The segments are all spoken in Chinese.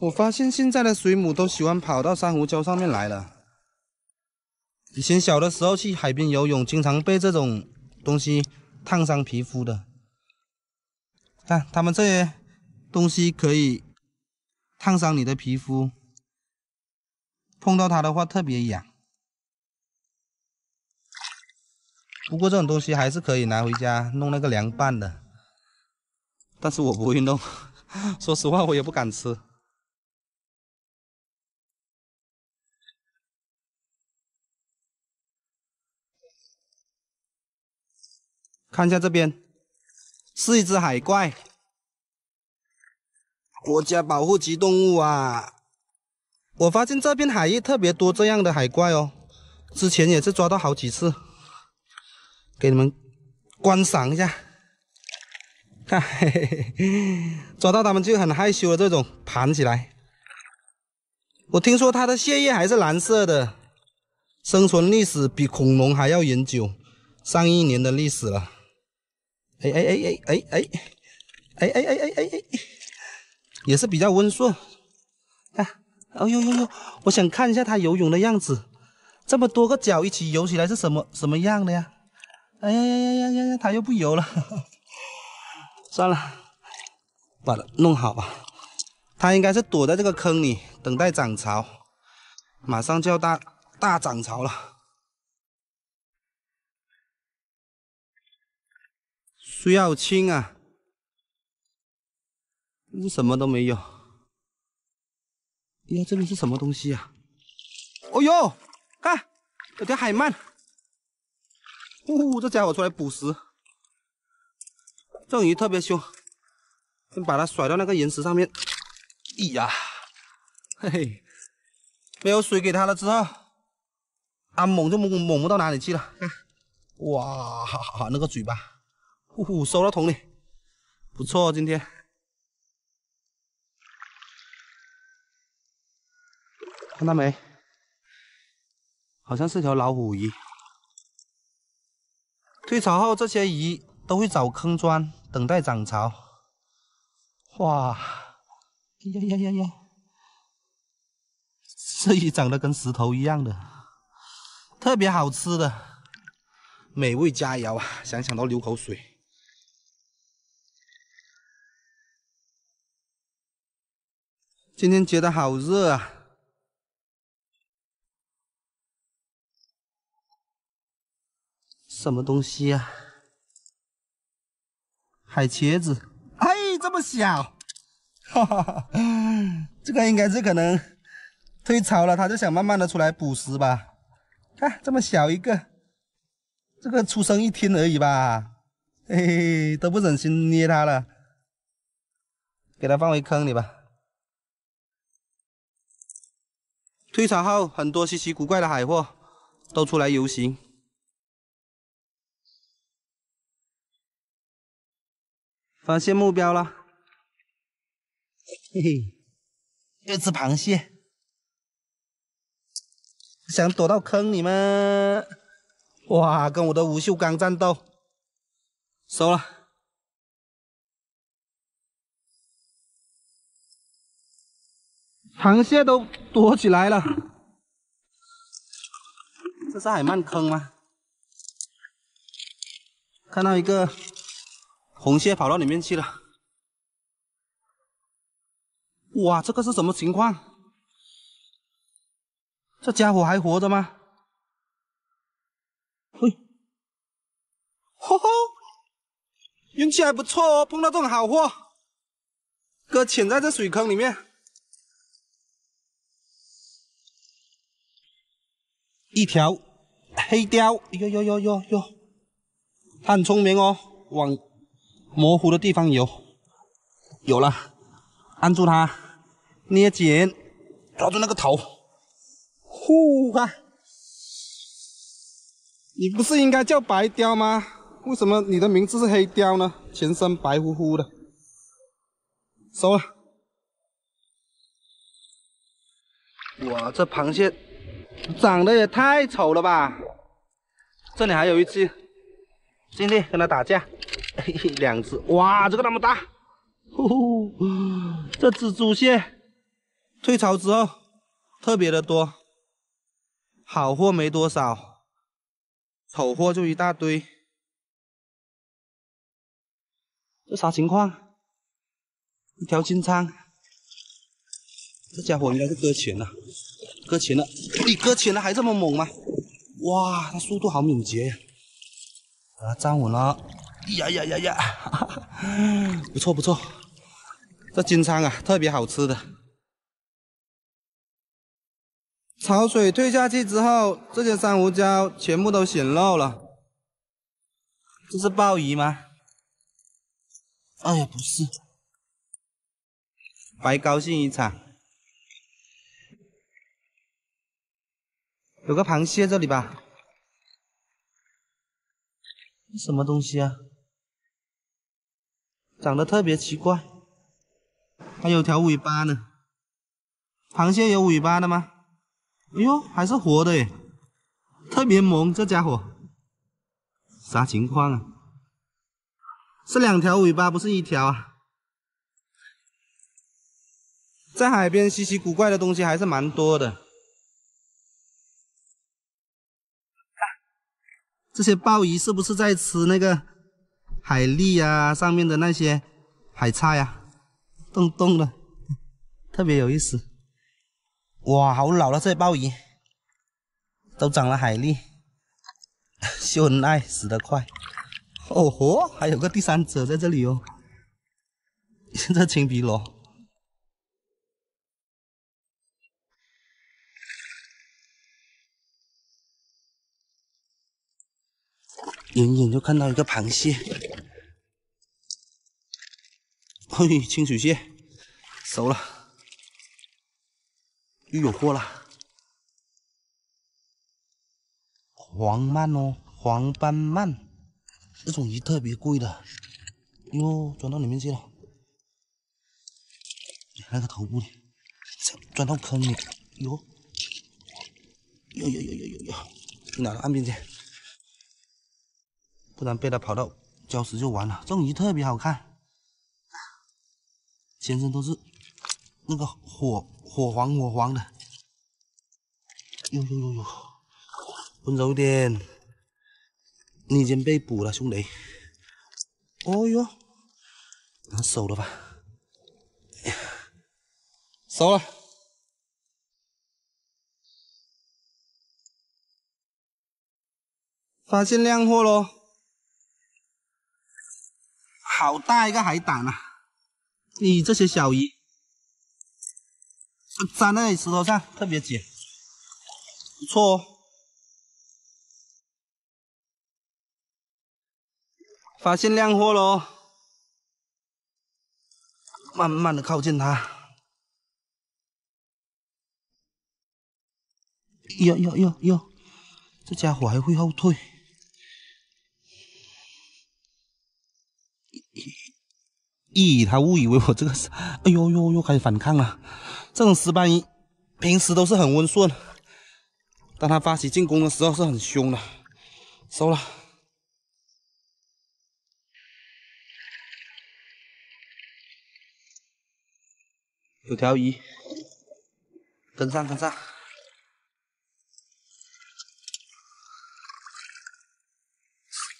我发现现在的水母都喜欢跑到珊瑚礁上面来了。以前小的时候去海边游泳，经常被这种东西烫伤皮肤的。看，它们这些东西可以烫伤你的皮肤，碰到它的话特别痒。不过这种东西还是可以拿回家弄那个凉拌的，但是我不会弄，说实话我也不敢吃。看一下这边，是一只海怪，国家保护级动物啊！我发现这片海域特别多这样的海怪哦，之前也是抓到好几次，给你们观赏一下。看，嘿嘿嘿，抓到它们就很害羞的这种盘起来。我听说它的血液还是蓝色的，生存历史比恐龙还要悠久，上亿年的历史了。哎哎哎哎哎哎，哎哎哎哎哎哎，也是比较温顺。看，哎呦呦呦，我想看一下它游泳的样子，这么多个脚一起游起来是什么什么样的呀？哎呀呀呀呀呀呀，它又不游了。算了，把它弄好吧。它应该是躲在这个坑里等待涨潮，马上就要大大涨潮了。水好清啊，什么都没有。呀，这边是什么东西啊？哦呦，看，有条海鳗。呜，这家伙出来捕食。这种鱼特别凶，先把它甩到那个岩石上面。哎呀，嘿嘿，没有水给它了之后，它猛就猛猛不到哪里去了。看，哇，好好那个嘴巴。呼呼，收到桶里，不错，今天看到没？好像是条老虎鱼。退潮后，这些鱼都会找坑钻，等待涨潮。哇，呀呀呀呀！这鱼长得跟石头一样的，特别好吃的，美味佳肴啊！想想都流口水。今天觉得好热啊！什么东西啊？海茄子，哎，这么小，哈哈哈！这个应该是可能退潮了，它就想慢慢的出来捕食吧。看这么小一个，这个出生一天而已吧，嘿嘿，都不忍心捏它了，给它放回坑里吧。退潮后，很多稀奇古怪的海货都出来游行。发现目标了，嘿嘿，一只螃蟹，想躲到坑里吗？哇，跟我的不锈钢战斗，收了。螃蟹都躲起来了，这是海鳗坑吗？看到一个红蟹跑到里面去了，哇，这个是什么情况？这家伙还活着吗？嘿，吼吼，运气还不错哦，碰到这种好货，搁潜在这水坑里面。一条黑鲷，哟哟哟哟哟，它很聪明哦，往模糊的地方游。有了，按住它，捏紧，抓住那个头，呼哈！你不是应该叫白雕吗？为什么你的名字是黑雕呢？全身白乎乎的，收了。哇，这螃蟹。长得也太丑了吧！这里还有一只，今天跟他打架，嘿嘿，两只，哇，这个那么大，呼呼，这蜘蛛蟹退潮之后特别的多，好货没多少，丑货就一大堆。这啥情况？一条金仓，这家伙应该是搁浅了，搁浅了。你搁浅了还这么猛吗？哇，它速度好敏捷呀！把它站稳了。呀呀呀呀！不错不错，这金鲳啊，特别好吃的。潮水退下去之后，这些珊瑚礁全部都显露了。这是鲍鱼吗？哎呀，不是，白高兴一场。有个螃蟹这里吧？什么东西啊？长得特别奇怪，还有条尾巴呢。螃蟹有尾巴的吗？哎呦，还是活的耶，特别萌，这家伙。啥情况啊？是两条尾巴，不是一条啊。在海边稀奇古怪的东西还是蛮多的。这些鲍鱼是不是在吃那个？海蛎啊，上面的那些海菜呀，动动的，特别有意思。哇，好老了，这些鲍鱼都长了海蛎，秀恩爱死得快。哦吼，还有个第三者在这里哦，这青皮螺，远远就看到一个螃蟹。嘿，清水蟹熟了，又有货了。黄鳗哦，黄斑鳗，这种鱼特别贵的。哟，钻到里面去了，那个头部里，钻到坑里。哟，哟哟哟哟哟哟，拿到岸边去，不然被它跑到礁石就完了。这种鱼特别好看。全身都是那个火火黄火黄的，呦呦呦呦，温柔点，你已经被捕了，兄弟。哦呦，拿手了吧？收了，发现靓货喽！好大一个海胆啊！你这些小鱼粘在石头上特别紧，不错哦。发现靓货喽！慢慢的靠近它。哟哟哟哟，这家伙还会后退。咦，他误以为我这个是，哎呦呦呦，开始反抗了。这种石斑鱼平时都是很温顺，当他发起进攻的时候是很凶的。收了，有条鱼，跟上跟上，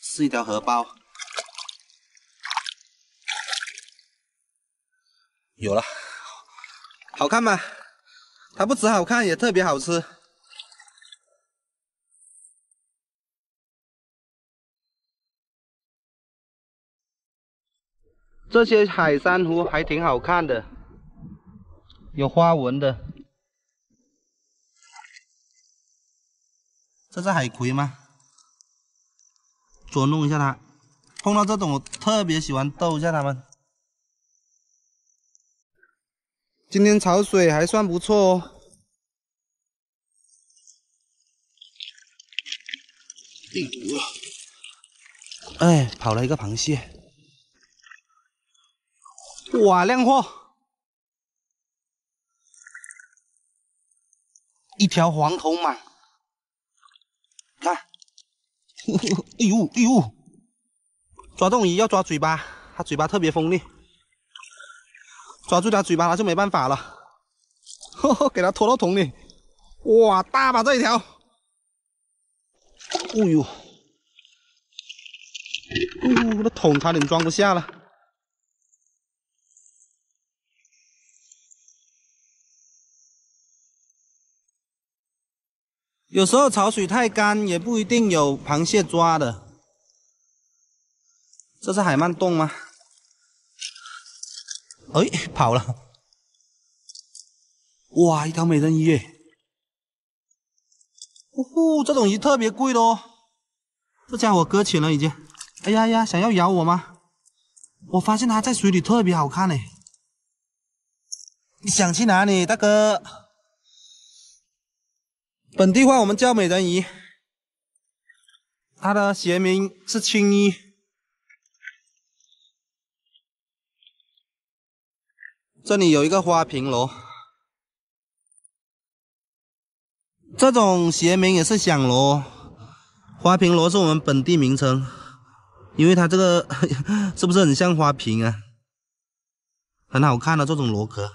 是一条荷包。有了，好看吗？它不止好看，也特别好吃。这些海珊瑚还挺好看的，有花纹的。这是海葵吗？捉弄一下它，碰到这种我特别喜欢逗一下它们。今天潮水还算不错哦。哎，跑了一个螃蟹，哇，靓货！一条黄头蟒，看，哎呦哎呦，抓这种鱼要抓嘴巴，它嘴巴特别锋利。抓住它嘴巴，它就没办法了。给它拖到桶里。哇，大吧这一条。哦呦，哎呦，我的桶差点装不下了。有时候潮水太干，也不一定有螃蟹抓的。这是海鳗洞吗？哎，跑了！哇，一条美人鱼！呼呼，这种鱼特别贵的哦。这家伙搁浅了已经。哎呀呀，想要咬我吗？我发现它在水里特别好看呢。你想去哪里，大哥？本地话我们叫美人鱼，它的学名是青衣。这里有一个花瓶螺，这种学名也是响螺。花瓶螺是我们本地名称，因为它这个 是不是很像花瓶啊？很好看的这种螺壳。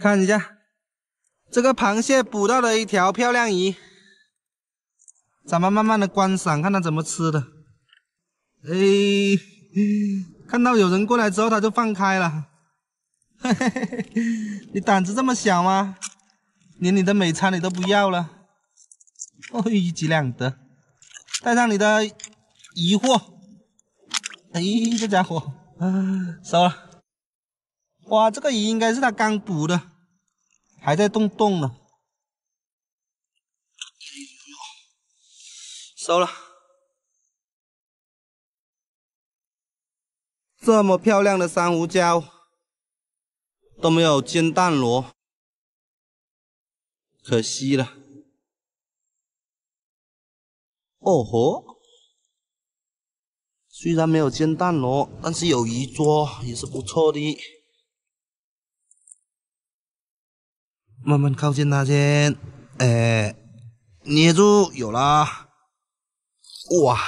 看一下，这个螃蟹捕到了一条漂亮鱼，咱们慢慢的观赏，看它怎么吃的。哎，看到有人过来之后，它就放开了。嘿嘿嘿，你胆子这么小吗？连你的美餐你都不要了？哦，一举两得，带上你的疑惑。哎，这家伙，啊收了。哇，这个鱼应该是他刚捕的，还在动动呢。收了。这么漂亮的珊瑚礁都没有煎蛋螺，可惜了。哦吼，虽然没有煎蛋螺，但是有鱼捉也是不错的。慢慢靠近它先，哎，捏住，有了，哇，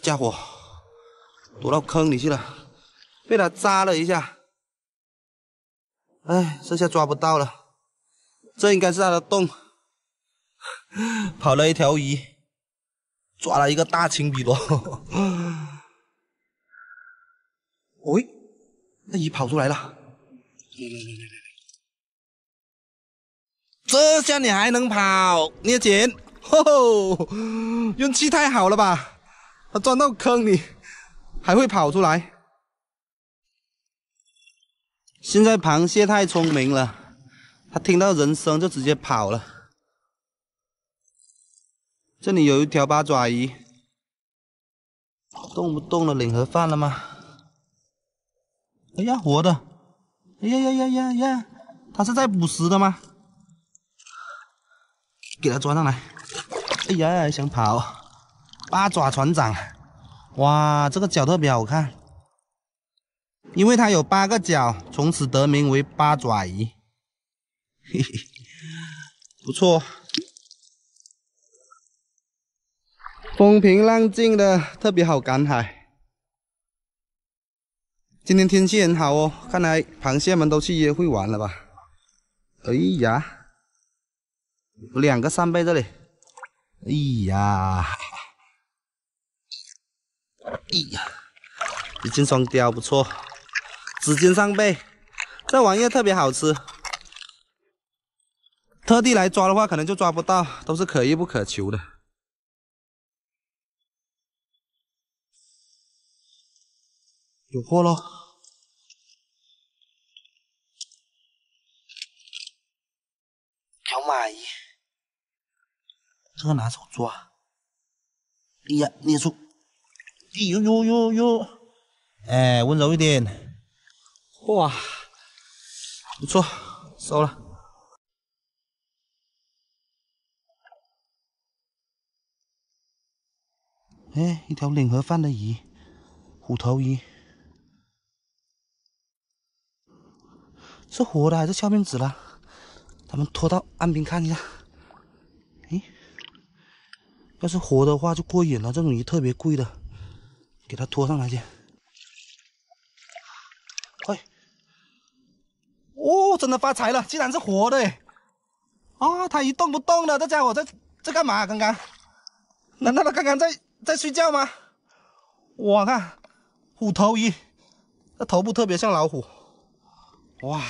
家伙躲到坑里去了，被它扎了一下，哎，这下抓不到了，这应该是它的洞，跑了一条鱼，抓了一个大青比罗，喂。那鱼跑出来了，这下你还能跑？捏紧，吼！运气太好了吧？它钻到坑里，还会跑出来。现在螃蟹太聪明了，它听到人声就直接跑了。这里有一条八爪鱼，动不动的领盒饭了吗？哎呀，活的！哎呀呀呀呀呀！它是在捕食的吗？给它抓上来！哎呀，想跑！八爪船长，哇，这个脚特别好看，因为它有八个脚，从此得名为八爪鱼。嘿嘿，不错，风平浪静的，特别好赶海。今天天气很好哦，看来螃蟹们都去约会玩了吧？哎呀，两个扇贝这里，哎呀，哎呀，一箭双雕不错，紫金扇贝，这玩意特别好吃，特地来抓的话可能就抓不到，都是可遇不可求的。有货喽！条马鱼，这个拿手抓。哎呀，捏住！哎呦呦呦呦！哎，温柔一点。哇，不错，收了。哎，一条领盒饭的鱼，虎头鱼。是活的还是翘面子了？咱们拖到岸边看一下。哎，要是活的话就过瘾了，这种鱼特别贵的，给它拖上来去。哎，哦，真的发财了，竟然是活的哎！啊，它一动不动的，这家伙在在干嘛？刚刚？难道它刚刚在在睡觉吗？我看虎头鱼，这头部特别像老虎。哇，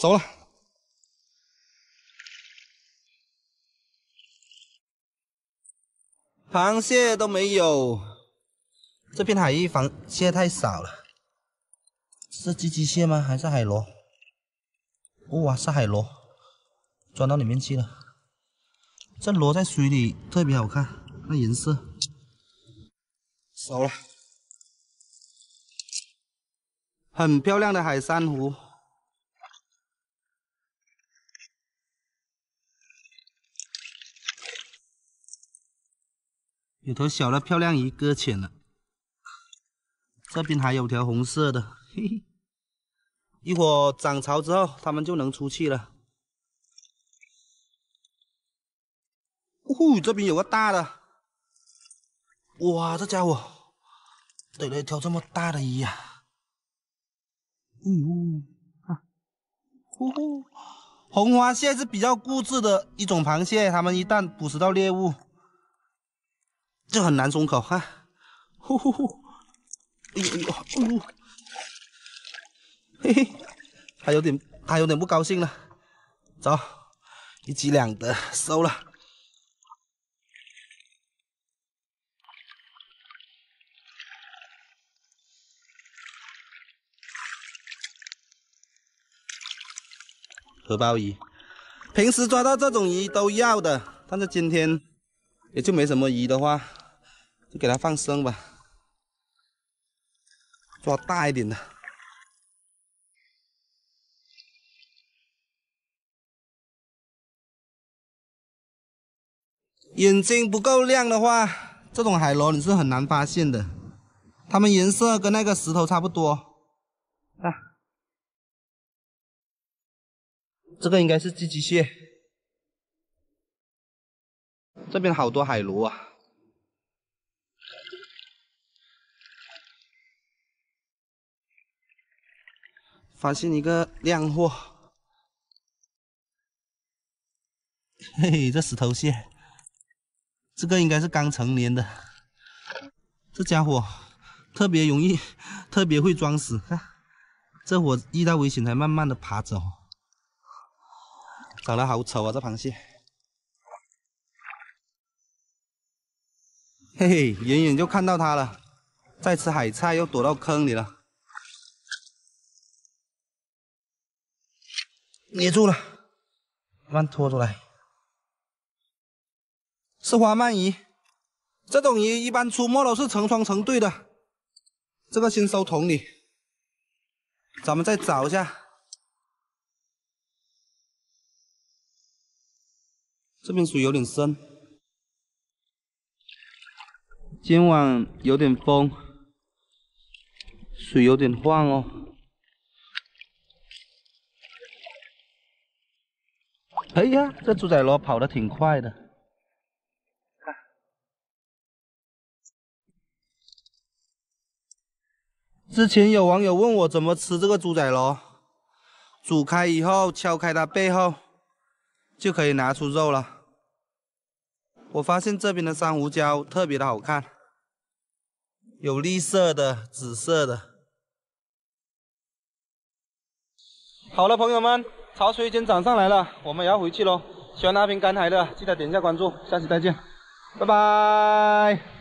熟了。螃蟹都没有，这片海域螃蟹太少了。是寄居蟹吗？还是海螺？哇，是海螺，钻到里面去了。这螺在水里特别好看，那颜色。熟了，很漂亮的海珊瑚。有头小的漂亮鱼搁浅了，这边还有条红色的，嘿嘿，一会涨潮之后，它们就能出去了。呼，这边有个大的，哇，这家伙逮了一条这么大的鱼呀！呜呼，呼呼，红花蟹是比较固执的一种螃蟹，它们一旦捕食到猎物。就很难松口，看，呼呼呼，哎呦哎呦，哎呦，嘿嘿，还有点，还有点不高兴了，走，一举两得，收了。荷包鱼，平时抓到这种鱼都要的，但是今天也就没什么鱼的话。就给它放生吧，抓大一点的。眼睛不够亮的话，这种海螺你是很难发现的。它们颜色跟那个石头差不多。啊，这个应该是寄居蟹。这边好多海螺啊。发现一个靓货，嘿嘿，这石头蟹，这个应该是刚成年的，这家伙特别容易，特别会装死，看，这伙遇到危险才慢慢的爬走，长得好丑啊，这螃蟹，嘿嘿，远远就看到它了，在吃海菜，又躲到坑里了。捏住了，慢慢拖出来。是花鳗鱼，这种鱼一般出没都是成双成对的。这个先收桶里，咱们再找一下。这边水有点深，今晚有点风，水有点晃哦。哎呀，这猪仔螺跑得挺快的。之前有网友问我怎么吃这个猪仔螺，煮开以后敲开它背后，就可以拿出肉了。我发现这边的珊瑚礁特别的好看，有绿色的、紫色的。好了，朋友们。潮水已经涨上来了，我们也要回去喽。喜欢那瓶干海的，记得点一下关注，下期再见，拜拜。